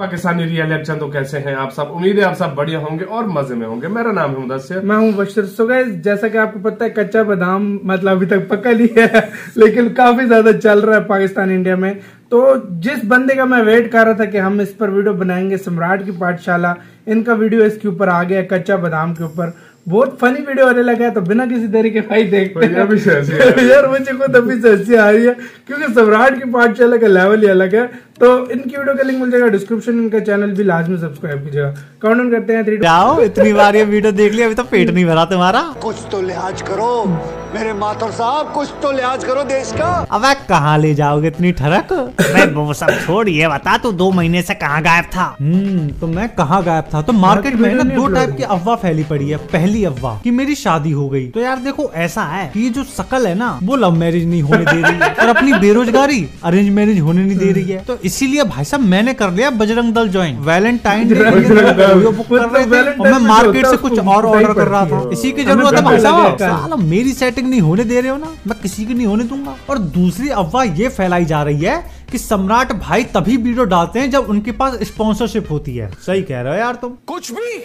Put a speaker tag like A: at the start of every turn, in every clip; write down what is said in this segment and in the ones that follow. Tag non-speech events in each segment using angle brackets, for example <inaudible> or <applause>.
A: Pakistani reaction तो कैसे हैं आप सब? उम्मीद है आप सब बढ़िया होंगे और मज़े में होंगे। मेरा नाम है मुदस्सिर।
B: मैं हूँ बशर। सो जैसा कि आपको पता है कच्चा बादाम मतलब अभी तक पका नहीं है लेकिन काफ़ी ज़्यादा चल रहा है पाकिस्तान इंडिया में। तो जिस बंदे का मैं वेट कर रहा था कि हम इस पर वीडियो बनाएँगे सम्राट की पाठशाला इनका वीडियो इसके ऊपर आ गया कच्चा बादाम के ऊपर। बहुत फनी वीडियो आने लगा है तो बिना किसी देरी के भाई देखते
A: हैं। है। <laughs>
B: यार मुझे खुद अभी से हँसी आ रही है क्योंकि सम्राट की पाठशाला का लेवल ही अलग है। तो इनकी वीडियो का लिंक मिल जाएगा डिस्क्रिप्शन इनका चैनल भी लाजमी सब्सक्राइब कीजिएगा। काउंट करते हैं थ्री
C: जाओ इतनी बार ये वीडियो देख लिया अभी तो पेट नहीं भरा तुम्हारा।
D: कुछ तो लिहाज करो मेरे माथुर साहब कुछ तो लिहाज करो देश का।
C: अब कहाँ ले जाओगे इतनी ठरक?
E: अबे वो सब छोड़ ये बता तू दो महीने से कहाँ गायब था?
C: हम्म तो मैं कहाँ गायब था? तो मार्केट में ना दो टाइप की अफवाह फैली पड़ी है पहली अफवाह कि मेरी शादी हो गई। तो यार देखो ऐसा है कि ये जो शकल है ना वो लव मैरिज नहीं होने दे रही है। और अपनी बेरोजगारी अरेंज मैरिज होने नहीं दे रही है। तो इसीलिए भाई साहब मैंने कर लिया Bajrang Dal join Valentine day के लिए
B: बजरंग दल।
C: वीडियो बुक कर रहे थे और मैं मार्केट से कुछ और ऑर्डर कर रहा था। इसी की ज़रूरत है भाई साहब। मेरी सेटिंग नहीं होने दे रहे हो ना मैं किसी की नहीं होने दूँगा। और दूसरी अफवाह ये फैलाई जा रही है कि सम्राट भाई तभी वीडियो डालते हैं जब उनके पास स्पॉन्सरशिप होती है। सही कह रहे हो यार तुम।
D: कुछ भी।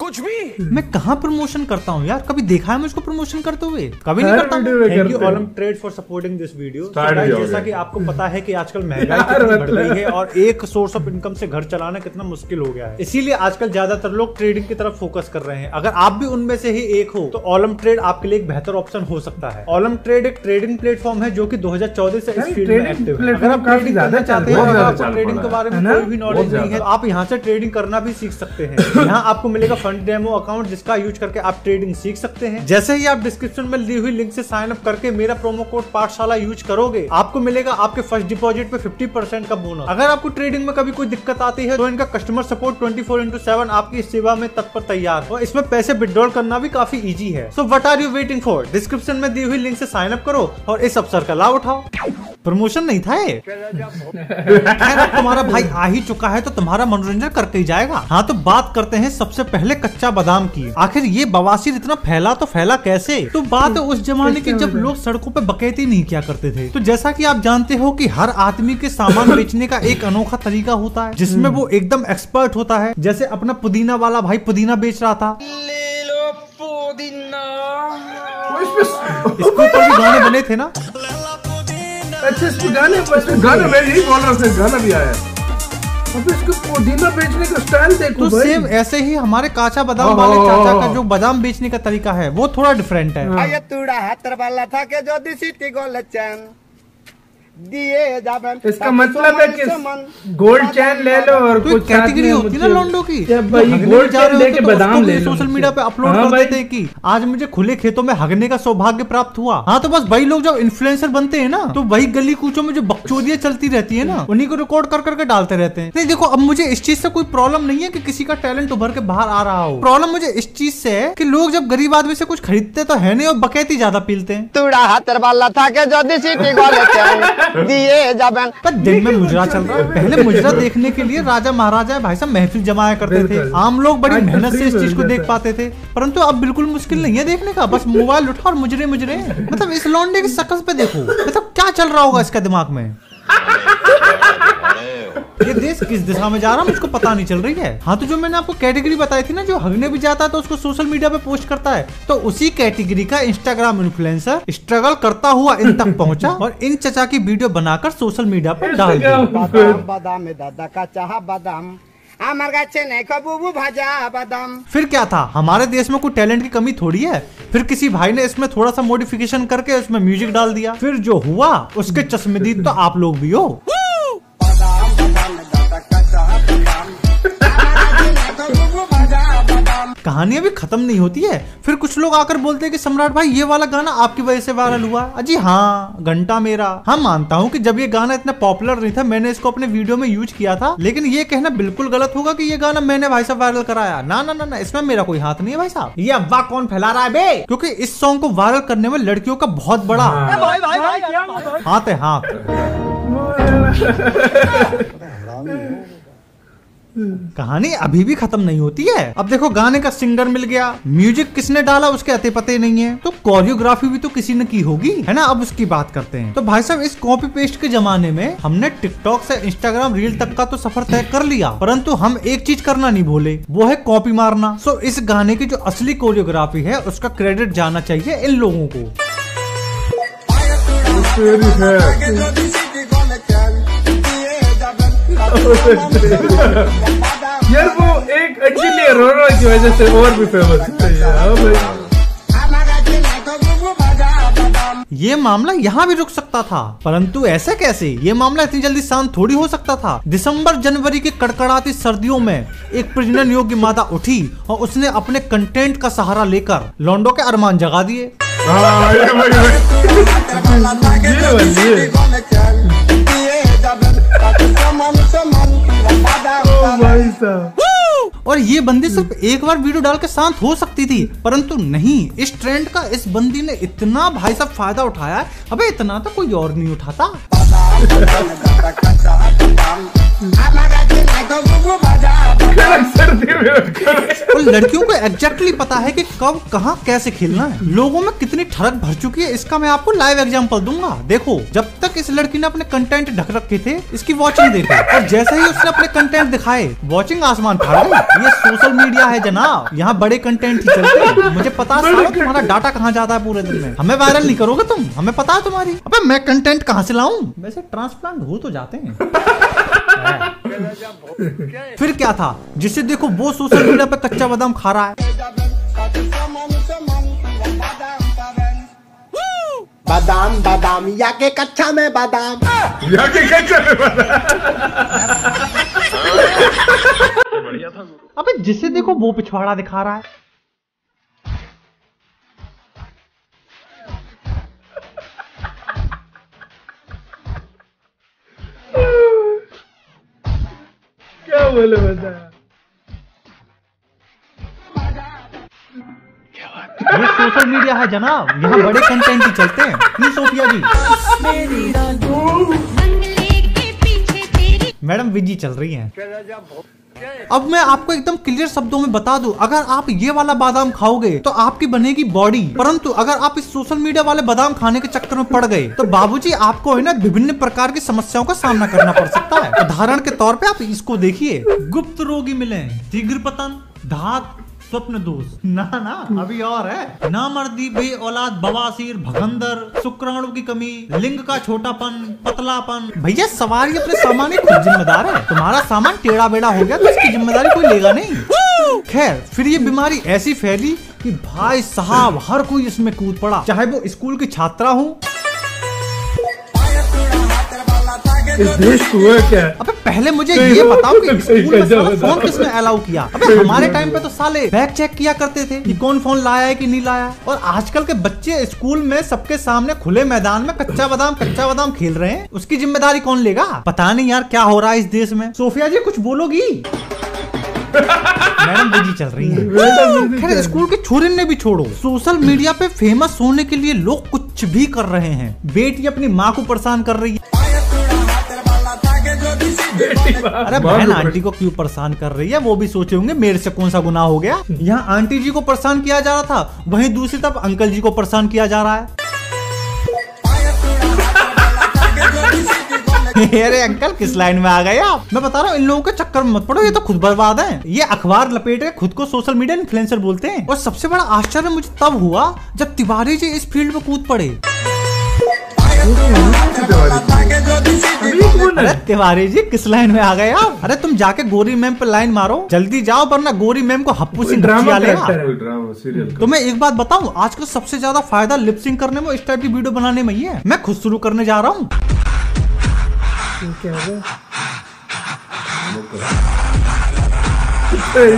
D: कुछ भी।
C: मैं कहाँ प्रमोशन करता हूँ यार? कभी देखा है मुझको प्रमोशन करते हुए? कभी नहीं करता thank you. Olymp Trade for
A: supporting this video
C: जैसा। कि आपको पता है कि आजकल <laughs> महँगाई बढ़
B: मतलब-
C: रही है और एक सोर्स ऑफ़ इनकम से घर चलाना कितना मुश्किल हो गया है। इसीलिए आजकल ज़्यादातर लोग ट्रेडिंग की तरफ़ फोकस कर रहे हैं। अगर आप भी उनमें से ही एक हो तो ऑलम ट्रेड आपके लिए एक बेहतर ऑप्शन हो सकता है। ऑलम ट्रेड एक ट्रेडिंग प्लेटफॉर्म है जो कि 2014 से इस फ़ील्ड में एक्टिव है। अगर आप ट्रेडिंग करना चाहते हैं ट्रेडिंग के बारे में कोई भी नॉलेज नहीं है। आप यहाँ से ट्रेडिंग करना भी सीख सकते हैं। यहाँ आपको मिलेगा फंड डेमो अकाउंट जिसका यूज़ करके आप ट्रेडिंग सीख सकते हैं। जैसे ही आप डिस्क्रिप्शन में दी हुई लिंक से साइन अप करके मेरा प्रोमो कोड पाठशाला यूज़ करोगे, आपको मिलेगा आपके फ़र्स्ट डिपॉजिट पे 50% का बोनस अगर आपको ट्रेडिंग में कभी कोई दिक्कत आती है तो इनका customer support 24 four into seven आपकी सेवा में तत्पर तैयार और इसमें पैसे विड्रॉल करना भी काफ़ी इजी है। So what are you waiting for description में दी हुई लिंक से साइन अप करो और इस अवसर का लाभ उठाओ। प्रमोशन नहीं था ये? तुम्हारा भाई आ ही चुका है तो तुम्हारा मनोरंजन करके ही जाएगा। हाँ तो बात करते हैं सबसे पहले कच्चा बादाम की। आखिर ये बवासीर इतना फैला तो फैला कैसे? तो बात उस जमाने की जब लोग सड़कों पर बकैती नहीं किया करते थे तो जैसा कि आप जानते हो कि हर आदमी के सामान <laughs> बेचने का एक अनोखा तरीका होता है जिसमें वो एकदम एक्सपर्ट होता है। जैसे अपना पुदीना वाला भाई पुदीना बेच रहा था। इसके ऊपर भी गाने बने थे ना?
B: अच्छा इसको गाने पर
A: गाना मैं यही बोल रहा था गाना भी आया
B: अब इसको पुदीना बेचने का स्टाइल देखो
C: तो
B: भाई।
C: सेम ऐसे ही हमारे काचा बादाम
A: हाँ,
C: वाले
A: हाँ,
C: चाचा
A: हाँ,
C: का
A: हाँ।
C: जो बादाम बेचने का तरीका है वो थोड़ा डिफरेंट है।
D: दिए
B: इसका मतलब है कि गोल्ड चैन ले लो और
C: तो
B: कुछ
C: कैटेगरी होती है ना लॉन्डो की
B: गोल्ड चैन लेके
C: तो
B: बादाम ले
C: सोशल मीडिया पे अपलोड कर देते हैं कि आज मुझे खुले खेतों में हगने का सौभाग्य प्राप्त हुआ। हाँ तो बस वही लोग जब इन्फ्लुएंसर बनते हैं ना तो वही गली कूचों में जो बकचोदियाँ चलती रहती है ना उन्हीं को रिकॉर्ड कर करके डालते रहते हैं। नहीं देखो अब मुझे इस चीज़ से कोई प्रॉब्लम नहीं है कि किसी का टैलेंट उभर के बाहर आ रहा हो। प्रॉब्लम मुझे इस चीज़ से है कि लोग जब गरीब आदमी से कुछ खरीदते तो है नहीं और बकैती ज़्यादा पीलते हैं।
D: तो তুড়া হাতের বালা থাকে যদি সিটি গলেছেন দিয়ে যাবেন
C: पर दिन में मुजरा चल रहा है पहले मुजरा देखने के लिए राजा महाराजा भाई साहब महफिल जमाया करते थे
B: बिल्कुल।
C: आम लोग बड़ी
B: आज
C: मेहनत से
B: तस्वीर
C: इस चीज को
B: मिल
C: देख
B: जाता
C: पाते थे परंतु अब बिल्कुल मुश्किल नहीं है देखने का बस मोबाइल उठा और मुजरे मुजरे मतलब इस लौंडे की शकल पे देखो मतलब क्या चल रहा होगा इसका दिमाग में किस दिशा में जा रहा हूँ मुझको पता नहीं चल रही है। हाँ तो जो मैंने आपको कैटेगरी बताई थी ना जो हगने भी जाता है तो उसको सोशल मीडिया पे पोस्ट करता है तो उसी कैटेगरी का इंस्टाग्राम इन्फ्लुएंसर स्ट्रगल करता हुआ इन तक पहुँचा और इन चचा की वीडियो बनाकर सोशल मीडिया पर डाल
D: दिया। बादाम
C: फिर क्या था? हमारे देश में कोई टैलेंट की कमी थोड़ी है? फिर किसी भाई ने इसमें थोड़ा सा मॉडिफिकेशन करके उसमें म्यूज़िक डाल दिया। फिर जो हुआ उसके चश्मेदीद तो आप लोग भी हो! कहानी अभी खत्म नहीं होती है। फिर कुछ लोग आकर बोलते हैं कि सम्राट भाई ये वाला गाना आपकी वजह से वायरल हुआ। अजी हाँ घंटा मेरा। हम मानता हूँ कि जब ये गाना इतना पॉपुलर नहीं था मैंने इसको अपने वीडियो में यूज़ किया था। लेकिन ये कहना बिल्कुल गलत होगा कि ये गाना मैंने भाई साहब वायरल कराया। ना ना ना ना इसमें मेरा कोई हाथ नहीं है भाई साहब। ये अफवाह कौन फैला रहा है बे? क्योंकि इस सॉन्ग को वायरल करने में लड़कियों का बहुत बड़ा हाथ है हाथ। <laughs> कहानी अभी भी खत्म नहीं होती है। अब देखो गाने का सिंगर मिल गया म्यूज़िक किसने डाला उसके अते पते नहीं है। तो कोरियोग्राफी भी तो किसी ने की होगी है ना? अब उसकी बात करते हैं। तो भाई साहब इस कॉपी पेस्ट के जमाने में हमने टिकटॉक से इंस्टाग्राम रील तक का तो सफ़र तय कर लिया परंतु हम एक चीज़ करना नहीं भूले वो है कॉपी मारना। सो इस गाने की जो असली कोरियोग्राफी है उसका क्रेडिट जाना चाहिए इन लोगों को। <laughs>
B: यार वो एक एक्चुअली रोना की वजह से और भी फ़ेमस है। हाँ भाई।
C: ये मामला यहाँ भी रुक सकता था परंतु ऐसे कैसे? ये मामला इतनी जल्दी शांत थोड़ी हो सकता था। दिसंबर जनवरी के कड़कड़ाती सर्दियों में एक प्रजनन योग्य माता उठी और उसने अपने कंटेंट का सहारा लेकर लॉन्डो के अरमान जगा दिए। और ये बंदी सिर्फ़ एक बार वीडियो डाल के शांत हो सकती थी, परंतु नहीं, इस ट्रेंड का इस बंदी ने इतना भाई साहब फ़ायदा उठाया, अबे इतना तो कोई और नहीं उठाता। और <laughs> लड़कियों को एग्जैक्टली पता है कि कब कहाँ कैसे खेलना है। लोगों में कितनी ठरक भर चुकी है इसका मैं आपको लाइव एग्जांपल दूँगा। देखो जब तक इस लड़की ने अपने कंटेंट ढक रखे थे इसकी वॉचिंग देखो। और जैसे ही उसने अपने कंटेंट दिखाए वॉचिंग आसमान फाड़ गई ये सोशल मीडिया है जनाब। यहाँ बड़े कंटेंट ही चलते हैं। मुझे पता है तुम्हारा डाटा कहाँ जाता है पूरे दिन में। हमें वायरल नहीं करोगे तुम? हमें पता है तुम्हारी। अबे मैं कंटेंट कहाँ से लाऊं? वैसे ट्रांसप्लांट हो तो जाते हैं। <laughs> फिर क्या था? जिसे देखो वो सोशल मीडिया पे कच्चा बादाम खा रहा है।
D: बादाम बादाम या के कच्चा में बादाम।
A: यहाँ के क्या चले वाला
C: अबे जिसे देखो वो पिछवाड़ा दिखा रहा है।
B: बोले बता।
C: ये सोशल मीडिया है जनाब। यहाँ बड़े कंटेंट ही चलते हैं। ये सोफिया जी।
F: बंगले के पीछे तेरी
C: मैडम विजी चल रही हैं। अब मैं आपको एकदम क्लियर शब्दों में बता दूँ, अगर आप ये वाला बादाम खाओगे तो आपकी बनेगी बॉडी परंतु अगर आप इस सोशल मीडिया वाले बादाम खाने के चक्कर में पड़ गए तो बाबूजी, आपको है ना विभिन्न प्रकार की समस्याओं का सामना करना पड़ सकता है। उदाहरण के तौर पे आप इसको देखिए। गुप्त रोगी मिले शीघ्र पतन धात स्वप्न दोष ना ना, अभी और है। ना मर्दी बे औलाद बवासीर, भगंदर, शुक्राणु की कमी, लिंग का छोटापन, पतलापन। भैया, सवारी अपने सामान खुद जिम्मेदार है। तुम्हारा सामान टेढ़ा बेड़ा हो गया तो इसकी ज़िम्मेदारी कोई लेगा नहीं। खैर, फिर ये बीमारी ऐसी फैली कि भाई साहब, हर कोई इसमें कूद पड़ा। चाहे वो स्कूल की छात्रा हो
B: इस देश को हुआ क्या?
C: अबे पहले मुझे ये बताओ कि स्कूल में साला फ़ोन किसने अलाउ किया? अबे हमारे टाइम पे तो साले बैग चेक किया करते थे कि कौन फ़ोन लाया है कि नहीं लाया और आजकल के बच्चे स्कूल में सबके सामने खुले मैदान में कच्चा बादाम कच्चा बादाम खेल रहे हैं। उसकी ज़िम्मेदारी कौन लेगा? पता नहीं यार क्या हो रहा है इस देश में। सोफिया जी कुछ बोलोगी? मैडम बिज़ी चल रही है। खैर स्कूल के छोरे ने भी छोड़ो। सोशल मीडिया पे फ़ेमस होने के लिए लोग कुछ भी कर रहे हैं। बेटी अपनी माँ को परेशान कर रही है। अरे बहन आंटी को क्यों परेशान कर रही है? वो भी सोचे होंगे मेरे से कौन सा गुनाह हो गया? यहाँ आंटी जी को परेशान किया जा रहा था वहीं दूसरी तरफ़ अंकल जी को परेशान किया जा रहा है। <laughs> अरे अंकल किस लाइन में आ गए आप? मैं बता रहा हूँ इन लोगों के चक्कर में मत पड़ो ये तो खुद बर्बाद है। ये अखबार लपेट के खुद को सोशल मीडिया इन्फ्लुएंसर बोलते हैं। और सबसे बड़ा आश्चर्य मुझे तब हुआ जब तिवारी जी इस फ़ील्ड में कूद पड़े। अरे तिवारी जी किस लाइन में आ गए आप? अरे तुम जाके गोरी मैम पे लाइन मारो। जल्दी जाओ वरना गोरी मैम को हप्पू सिंह
B: ड्रामा है
C: तो मैं एक बात बताऊँ आजकल सबसे ज़्यादा फ़ायदा लिपसिंग करने में इस टाइप की वीडियो बनाने में ही है। मैं खुद शुरू करने जा रहा हूँ।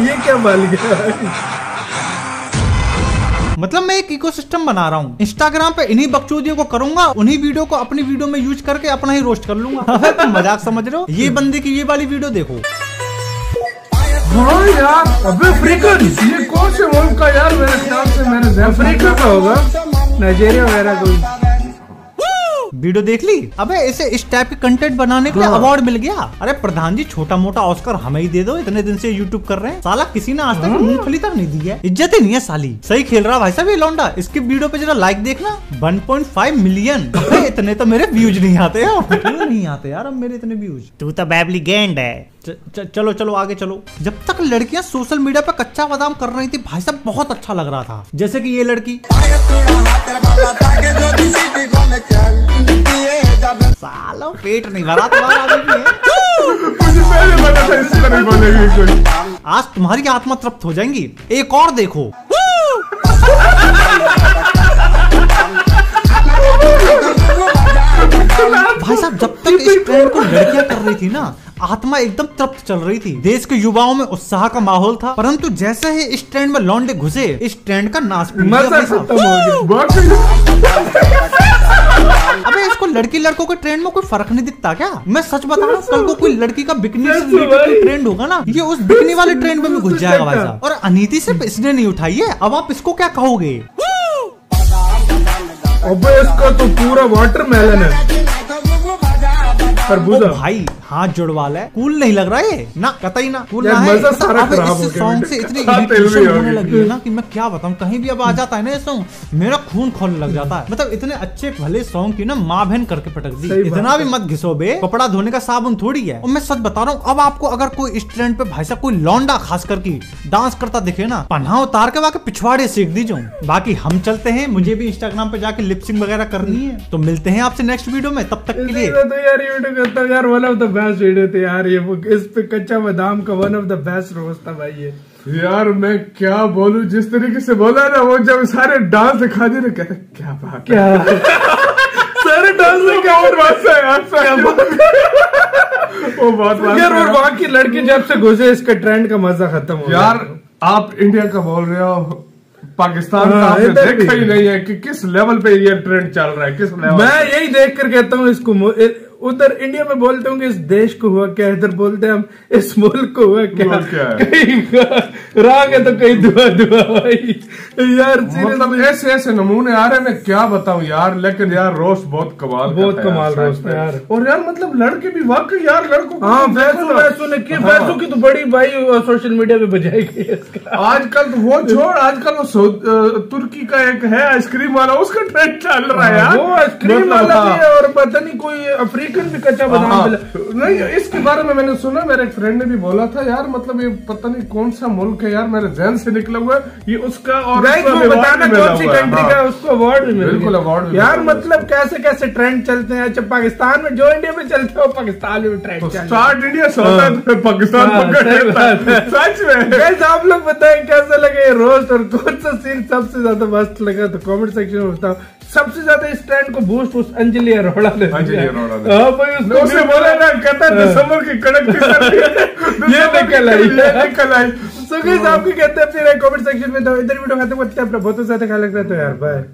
B: ये क्या बाल गया
C: मतलब मैं एक इकोसिस्टम बना रहा हूँ। इंस्टाग्राम पे इन्हीं बकचोदियों को करूँगा, उन्हीं वीडियो को अपनी वीडियो में यूज़ करके अपना ही रोस्ट कर लूँगा। मज़ाक समझ रहे हो? ये बंदे की ये वाली वीडियो देखो।
B: हाँ यार, अबे ये कौन से मुल्क का यार? मेरे ख्याल से मेरे अफ्रीका का होगा। नाइजेरिया वगैरह कोई
C: वीडियो देख ली? अबे इसे इस टाइप के कंटेंट बनाने के लिए
B: हाँ।
C: अवार्ड मिल गया। अरे प्रधान जी छोटा मोटा ऑस्कर हमें ही दे दो इतने दिन से यूट्यूब कर रहे हैं। साला किसी ने आज तक मूंगफली तक नहीं दी है। इज़्ज़त ही नहीं है साली। सही खेल रहा भाई साहब ये लौंडा। इसकी वीडियो पे जरा लाइक देखना। 1.5 मिलियन इतने तो मेरे व्यूज़ नहीं आते हैं। नहीं आते यार अब मेरे इतने व्यूज़
E: तू तो बैबली गेंड है।
C: च, च, चलो चलो आगे चलो। जब तक लड़कियाँ सोशल मीडिया पे कच्चा बादाम कर रही थी भाई साहब बहुत अच्छा लग रहा था। जैसे कि ये लड़की। सालो पेट नहीं भरा तुम्हारा अभी भी।
A: मुझे पहले पता था इस तरह बोलेगी कोई
C: आज तुम्हारी आत्मा तृप्त हो जाएँगी। एक और देखो। भाई साहब जब तक इस ट्रेंड को लड़कियाँ कर रही थी ना आत्मा एकदम तृप्त चल रही थी। देश के युवाओं में उत्साह का माहौल था परंतु जैसे ही इस ट्रेंड में लौंडे घुसे इस ट्रेंड का नाश।
B: खत्म हो गया।
C: अबे इसको लड़की लड़कों के ट्रेंड में कोई फ़र्क नहीं दिखता क्या? मैं सच बता रहा हूँ कल को कोई लड़की का बिकनी से रिलेटेड ट्रेंड होगा ना ये उस बिकनी वाले ट्रेंड में भी घुस जाएगा भाई साहब। और अनिति सिर्फ़ इसने नहीं उठाई है अब आप इसको क्या कहोगे?
B: अबे इसका तो पूरा वाटरमेलन है। खरबूजा।
C: भाई हाथ जुड़वा ले। कूल नहीं लग रहा है ना कतई ना। कूल ना है।
B: हो
C: सॉन्ग। से इतनी होने लगी है ना कि मैं क्या बताऊँ? कहीं भी अब आ जाता है ना ये सॉन्ग मेरा खून खोलने लग जाता है। मतलब इतने अच्छे भले सॉन्ग की ना माँ बहन करके पटक दी। इतना भी मत घिसो बे। कपड़ा धोने का साबुन थोड़ी है। और मैं सच बता रहा हूँ अब आपको अगर कोई इस ट्रेंड पे भाई साहब कोई लौंडा खास करके डांस करता दिखे ना पन्हा उतार के बाकी पिछवाड़े सीख दीजिए बाकी हम चलते हैं। मुझे भी इंस्टाग्राम पे जाके लिपसिंग वगैरह करनी है। तो मिलते हैं आपसे नेक्स्ट वीडियो में। तब तक के लिए
B: इसलिए तो यार one of the best video थे यार ये वो इस पे कच्चा बादाम का one of the best roast था भाई ये।
A: यार मैं क्या बोलूँ जिस तरीके से बोला ना वो जब सारे डांस दिखा दिए ना कहते क्या बात
B: क्या? सारे डांस
A: और यार वो बहुत बात
B: यार और। वहाँ की लड़की जब से घुसे इसका ट्रेंड का मज़ा खत्म हो
A: यार आप इंडिया का बोल रहे हो पाकिस्तान का
B: हाँ,
A: आपने देखा ही नहीं है कि किस लेवल पे ये ट्रेंड चल रहा है किस लेवल
B: मैं यही देख कर कहता हूँ इसको उधर इंडिया में बोलते होंगे इस देश को हुआ क्या इधर बोलते हैं हम इस मुल्क को हुआ क्या
A: क्या है?
B: कहीं <laughs> राग है तो कहीं दुआ दुआ भाई यार
A: मतलब ऐसे ऐसे नमूने आ रहे हैं मैं क्या बताऊँ यार लेकिन यार रोस्ट बहुत कमाल
B: बहुत कमाल रोस्ट है यार।
A: और यार मतलब लड़के भी वाकई यार लड़कों को
B: हाँ
A: तो
B: वैसू
A: ना।
B: वैसू ने की
A: हाँ।
B: वैसू की तो बड़ी भाई सोशल मीडिया पे बजाई गई
A: आजकल तो वो छोड़ आजकल वो तुर्की का एक है आइसक्रीम वाला उसका ट्रेंड चल रहा है यार
B: वो आइसक्रीम
A: मतलब,
B: वाला
A: हाँ।
B: है और पता नहीं कोई अफ्रीकन भी कच्चा बादाम
A: हाँ,
B: मिला।
A: नहीं इसके बारे में मैंने सुना मेरे एक फ्रेंड ने भी बोला था यार मतलब ये पता नहीं कौन सा मुल्क है यार मेरे जहन से निकला हुआ है ये उसका और
B: बताना कौन सी कंट्री
A: हाँ।
B: का उसको अवार्ड भी
A: बिल्कुल, भी
B: यार
A: है।
B: मतलब कैसे कैसे ट्रेंड चलते हैं? अच्छा पाकिस्तान में जो इंडिया में चलते हो पाकिस्तान में ट्रेंड
A: स्टार्ट इंडिया है। पाकिस्तान
B: हाँ,
A: है।
B: है। <laughs>
A: सच में।
B: आप लोग बताएँ कैसा लगे रोस्ट और कौन सा सीन सबसे ज़्यादा मस्त लगा? तो कमेंट सेक्शन में बताओ। सबसे ज़्यादा इस ट्रेंड को बूस्ट उस अंजलि अरोड़ा ने
A: अंजलि अरोड़ा ने।
B: हाँ भाई
A: उसने
B: उसे
A: बोला ना कहता है
B: हाँ।
A: दिसंबर की कड़क <laughs>
B: ये निकल आई।
A: ये निकल आई <laughs>
B: सो गाइस आपके कहते हैं फिर कमेंट सेक्शन में तो इधर वीडियो खाते हैं अपना बहुत ज़्यादा ख्याल रखना तो यार बाय